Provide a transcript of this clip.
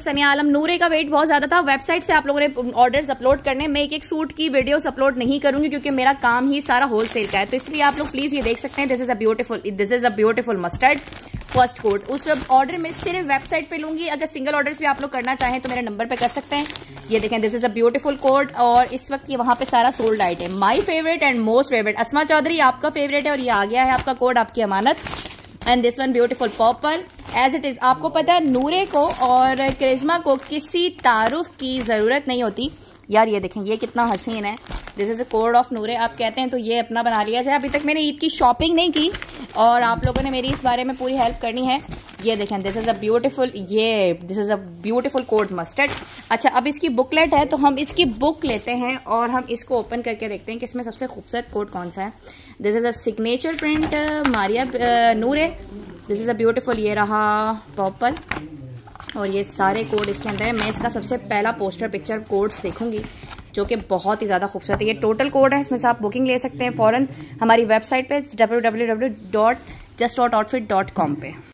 सनी आलम। नूरे का वेट बहुत ज़्यादा था। वेबसाइट से आप लोगों ने ऑर्डर्स अपलोड करने। मैं एक एक सूट की वीडियोस अपलोड नहीं करूँगी क्योंकि मेरा काम ही सारा होलसेल का है। तो इसलिए आप लोग प्लीज़ ये देख सकते हैं। This is a beautiful this is a beautiful mustard first code उस ऑर्डर में सिर्फ़ वेबसाइट पे लूँगी। अगर सिंगल ऑर्डर्स भी आप लोग करना चाहें तो मेरे नंबर पे कर सकते हैं। ये देखें this is a beautiful code और इस वक्त ये वहाँ पे सारा सोल्ड आइट है। My favourite and most favourite Asma Chaudhry आपका फेवरेट है और ये आ गया है आपका कोड आपकी अमानत। And this one beautiful purple as it is आपको पता है, नूरे को और करिश्मा को किसी तारुफ की ज़रूरत नहीं होती। यार, ये देखें, ये कितना हसीन है। This is a code of Noore, आप कहते हैं तो ये अपना बना लिया जाए। अभी तक मैंने ईद की शॉपिंग नहीं की, और आप लोगों ने मेरी इस बारे में पूरी हेल्प करनी है। ये देखें दिस इज़ अ ब्यूटीफुल ये this is a beautiful code mustard अच्छा अब इसकी बुकलेट है तो हम इसकी बुक लेते हैं और हम इसको ओपन करके देखते हैं कि इसमें सबसे खूबसूरत कोड कौन सा है। This is a signature print Maria Noore. This is a beautiful ये रहा पर्पल और ये सारे कोड इसके अंदर है। मैं इसका सबसे पहला पोस्टर पिक्चर कोड्स देखूँगी, जो कि बहुत ही ज़्यादा खूबसूरत है। ये टोटल कोड है, इसमें से आप बुकिंग ले सकते हैं फ़ौरन हमारी वेबसाइट पे W W W dot just dot outfit dot com पर